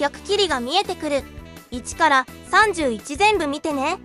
曲切りが見えてくる。1から31全部見てね。